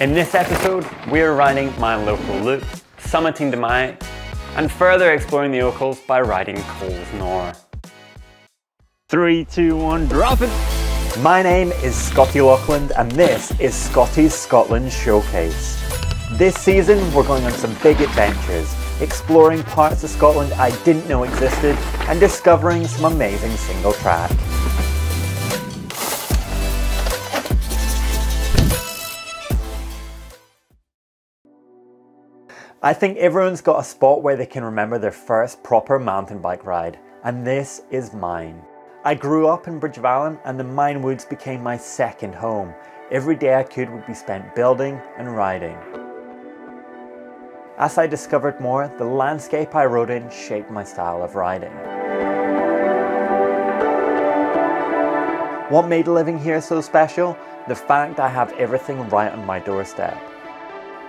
In this episode, we're riding my local loop, summiting Dumyat, and further exploring the Ochils by riding Coles Nor. Three, two, one, drop it! My name is Scotty Laughland and this is Scotty's Scotland Showcase. This season we're going on some big adventures, exploring parts of Scotland I didn't know existed and discovering some amazing single track. I think everyone's got a spot where they can remember their first proper mountain bike ride, and this is mine. I grew up in Bridge of Allan and the Mine Woods became my second home. Every day I could would be spent building and riding. As I discovered more, the landscape I rode in shaped my style of riding. What made living here so special? The fact I have everything right on my doorstep.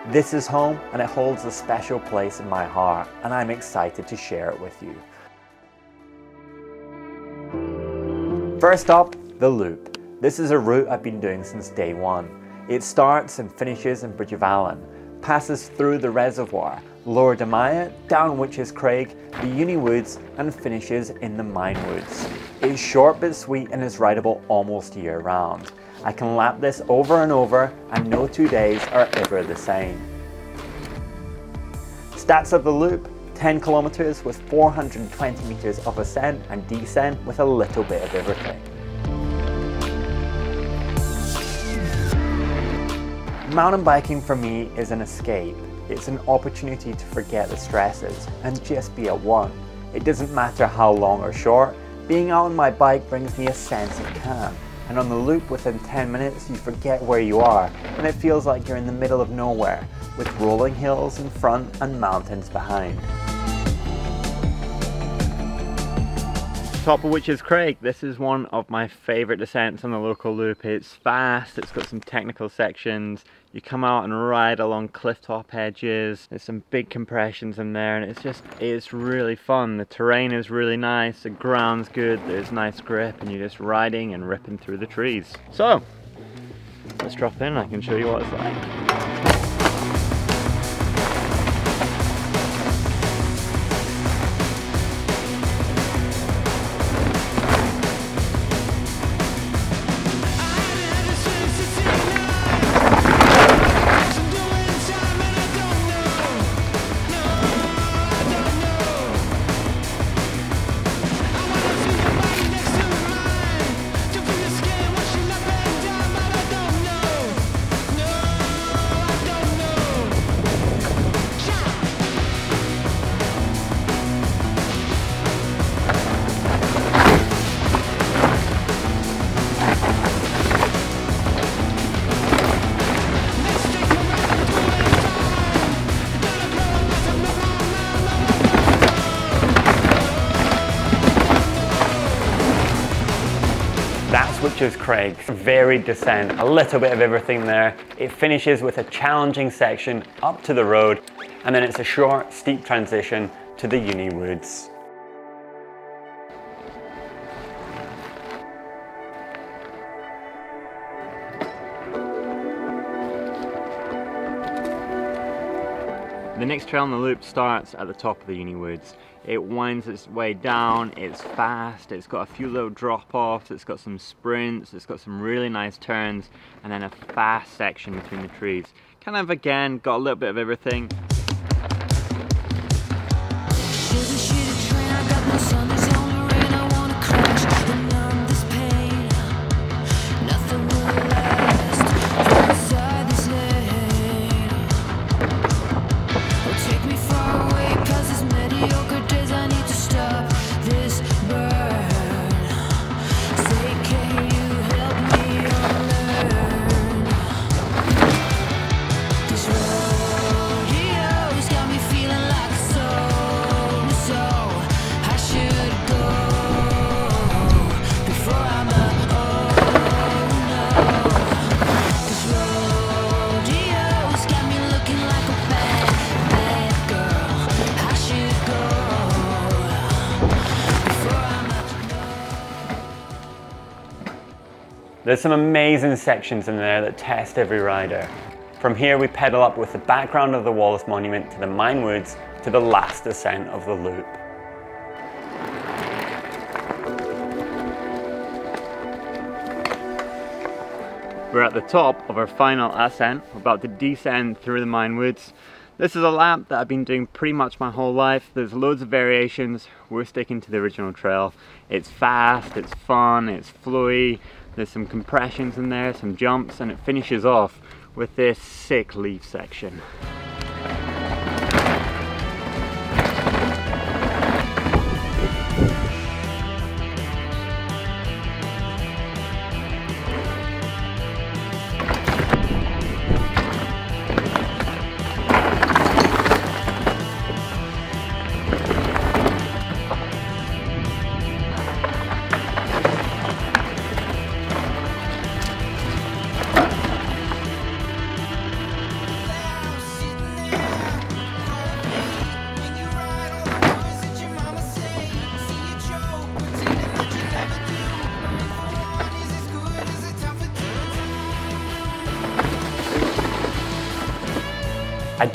This is home and it holds a special place in my heart and I'm excited to share it with you. First up, the loop. This is a route I've been doing since day one. It starts and finishes in Bridge of Allan, passes through the reservoir, Lower Dumyat, down Witches Craig, the Uni Woods and finishes in the Mine Woods. It's short but sweet and is rideable almost year round. I can lap this over and over and no two days are ever the same. Stats of the loop 10 kilometers with 420 meters of ascent and descent with a little bit of everything. Mountain biking for me is an escape. It's an opportunity to forget the stresses and just be at one. It doesn't matter how long or short, being out on my bike brings me a sense of calm. And on the loop within 10 minutes you forget where you are and it feels like you're in the middle of nowhere with rolling hills in front and mountains behind. top of Witches Craig. This is one of my favourite descents on the local loop. It's fast, it's got some technical sections. You come out and ride along cliff top edges. There's some big compressions in there and it's just, it's really fun. The terrain is really nice, the ground's good, there's nice grip and you're just riding and ripping through the trees. So, let's drop in I can show you what it's like. Witches Craig. Varied descent, a little bit of everything there. It finishes with a challenging section up to the road, and then it's a short, steep transition to the Uni Woods. The next trail on the loop starts at the top of the Uni Woods. It winds its way down, it's fast, it's got a few little drop-offs, it's got some sprints, it's got some really nice turns, and then a fast section between the trees. Kind of again, got a little bit of everything. There's some amazing sections in there that test every rider. From here we pedal up with the background of the Wallace Monument to the Mine Woods to the last ascent of the loop. We're at the top of our final ascent. We're about to descend through the Mine Woods. This is a lap that I've been doing pretty much my whole life. There's loads of variations. We're sticking to the original trail. It's fast, it's fun, it's flowy. There's some compressions in there, some jumps, and it finishes off with this sick leaf section.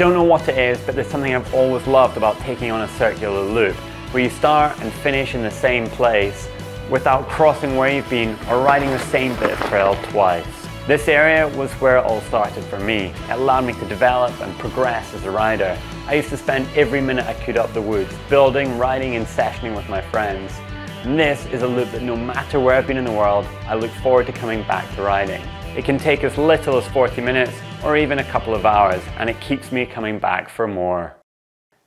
Don't know what it is, but there's something I've always loved about taking on a circular loop, where you start and finish in the same place without crossing where you've been or riding the same bit of trail twice. This area was where it all started for me. It allowed me to develop and progress as a rider. I used to spend every minute I could up the woods, building, riding and sessioning with my friends. And this is a loop that no matter where I've been in the world, I look forward to coming back to riding. It can take as little as 40 minutes or even a couple of hours and it keeps me coming back for more.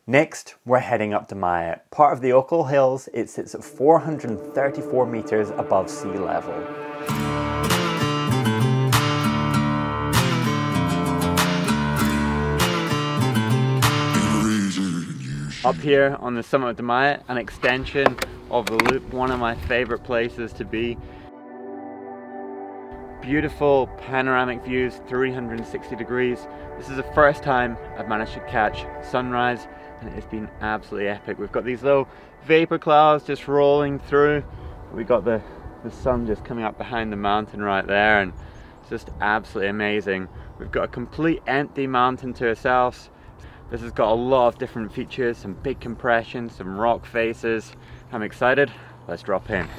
Next, we're heading up to Myatt. Part of the Ochil Hills, it sits at 434 metres above sea level. Up here on the summit of Dumyat, an extension of the loop, one of my favourite places to be beautiful panoramic views 360 degrees. This is the first time I've managed to catch sunrise and it has been absolutely epic. We've got these little vapor clouds just rolling through. We got the the sun just coming up behind the mountain right there and it's just absolutely amazing. We've got a complete empty mountain to ourselves. This has got a lot of different features some big compression some rock faces. I'm excited. Let's drop in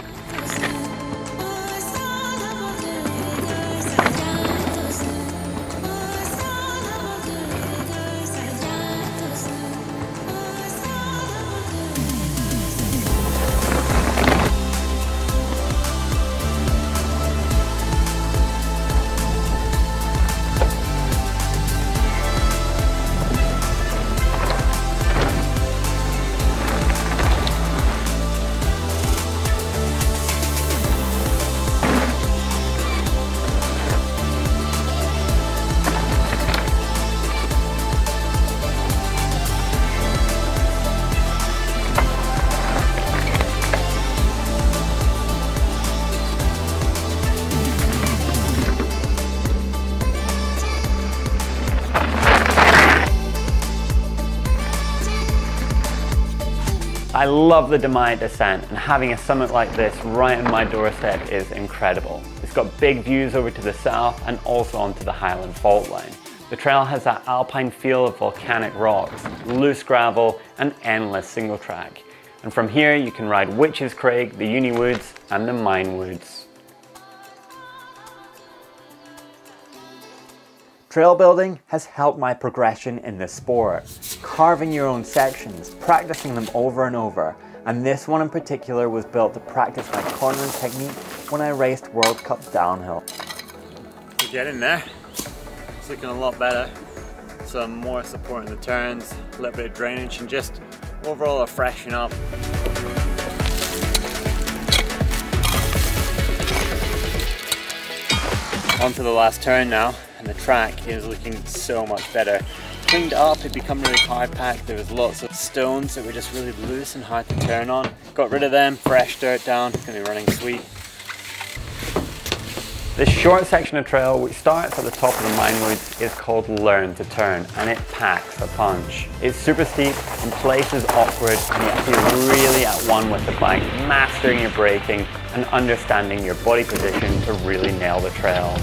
I love the Dumyat descent and having a summit like this right on my doorstep is incredible. It's got big views over to the south and also onto the Highland fault line. The trail has that alpine feel of volcanic rocks, loose gravel and endless single track. And from here you can ride Witches Craig, the Uni Woods and the Mine Woods. Trail building has helped my progression in this sport. Carving your own sections, practicing them over and over, and this one in particular was built to practice my cornering technique when I raced World Cup downhill. We get in there, it's looking a lot better. Some more support in the turns, a little bit of drainage and just overall a freshen up. On to the last turn now and the track is looking so much better. Cleaned up, it become really high-packed. There was lots of stones that were just really loose and hard to turn on. Got rid of them, fresh dirt down, it's gonna be running sweet. This short section of trail, which starts at the top of the Mine Woods, is called Learn to Turn, and it packs a punch. It's super steep, in places awkward, and you have to be really at one with the bike, mastering your braking and understanding your body position to really nail the trail.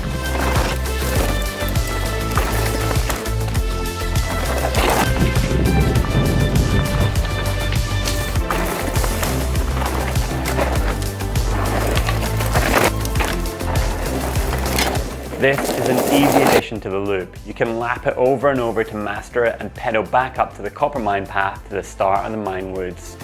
This is an easy addition to the loop. You can lap it over and over to master it and pedal back up to the Coppermine path to the start of the Mine Woods.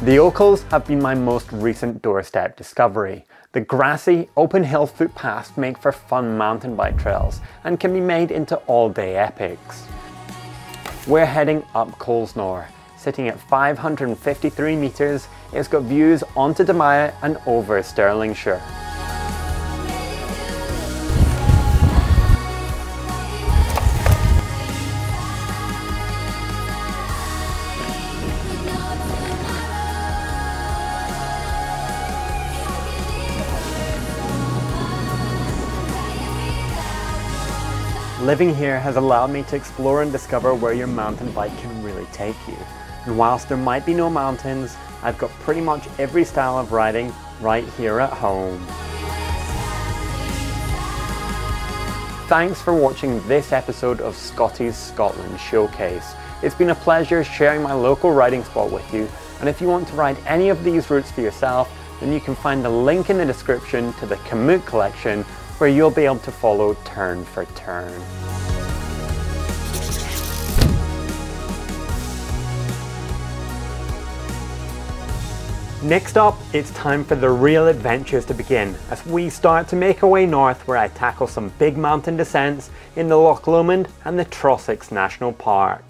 The Ochils have been my most recent doorstep discovery. The grassy, open hill footpaths make for fun mountain bike trails and can be made into all-day epics. We're heading up Colsnaur. Sitting at 553 metres, it's got views onto Dumyat and over Stirlingshire. Living here has allowed me to explore and discover where your mountain bike can really take you. And whilst there might be no mountains, I've got pretty much every style of riding right here at home. Thanks for watching this episode of Scotty's Scotland Showcase. It's been a pleasure sharing my local riding spot with you, and if you want to ride any of these routes for yourself, then you can find the link in the description to the Komoot collection where you'll be able to follow turn for turn. Next up, it's time for the real adventures to begin as we start to make our way north where I tackle some big mountain descents in the Loch Lomond and the Trossachs National Park.